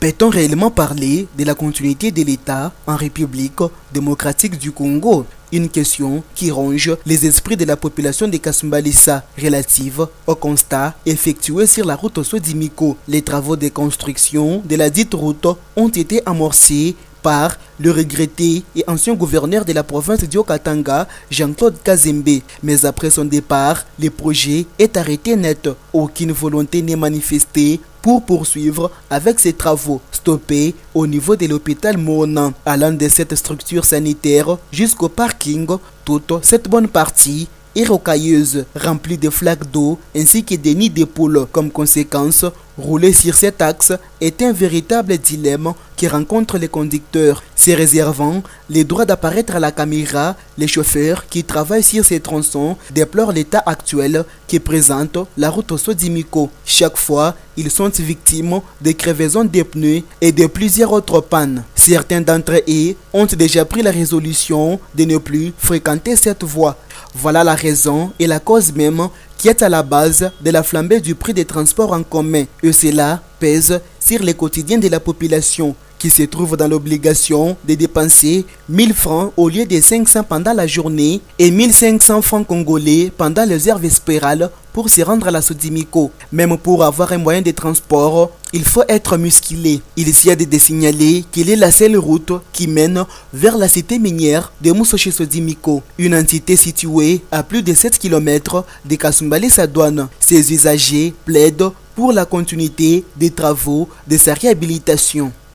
Peut-on réellement parler de la continuité de l'État en République démocratique du Congo? Une question qui ronge les esprits de la population de Kasumbalissa relative au constat effectué sur la route Sodimiko. Les travaux de construction de la dite route ont été amorcés par le regretté et ancien gouverneur de la province d'Yokatanga, Jean-Claude Kazembe. Mais après son départ, le projet est arrêté net. Aucune volonté n'est manifestée pour poursuivre avec ses travaux stoppés au niveau de l'hôpital Mona, allant de cette structure sanitaire jusqu'au parking. Toute cette bonne partie est rocailleuse, remplie de flaques d'eau ainsi que des nids de poules. Comme conséquence, rouler sur cet axe est un véritable dilemme qui rencontre les conducteurs, se réservant les droits d'apparaître à la caméra. Les chauffeurs qui travaillent sur ces tronçons déplorent l'état actuel qui présente la route Sodimiko. Chaque fois, ils sont victimes de crevaisons des pneus et de plusieurs autres pannes. Certains d'entre eux ont déjà pris la résolution de ne plus fréquenter cette voie. Voilà la raison et la cause même qui est à la base de la flambée du prix des transports en commun. Et cela pèse sur les quotidiens de la population qui se trouve dans l'obligation de dépenser 1000 francs au lieu de 500 pendant la journée et 1500 francs congolais pendant les heures vespérales pour se rendre à la Sodimiko. Même pour avoir un moyen de transport, il faut être musclé. Il y a de signaler qu'il est la seule route qui mène vers la cité minière de Moussoche Sodimiko, une entité située à plus de 7 km de Kasumbali Sadouane. Ses usagers plaident pour la continuité des travaux de sa réhabilitation.